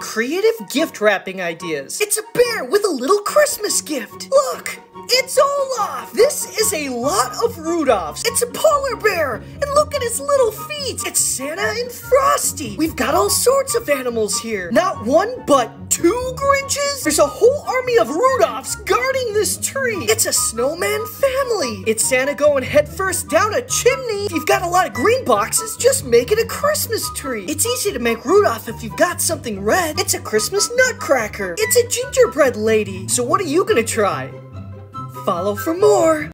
Creative gift wrapping ideas. It's a bear with a little Christmas gift. Look, it's Olaf. This is a lot of Rudolphs. It's a polar bear. And look at his little feet. It's Santa and Frosty. We've got all sorts of animals here. Not one, but two Grinches? There's a whole army of Rudolphs guarding this tree. It's a snowman family. It's Santa going headfirst down a chimney. If you've got a lot of green boxes, just make it a Christmas tree. It's easy to make Rudolph if you've got something red. It's a Christmas nutcracker. It's a gingerbread lady. So what are you gonna try? Follow for more.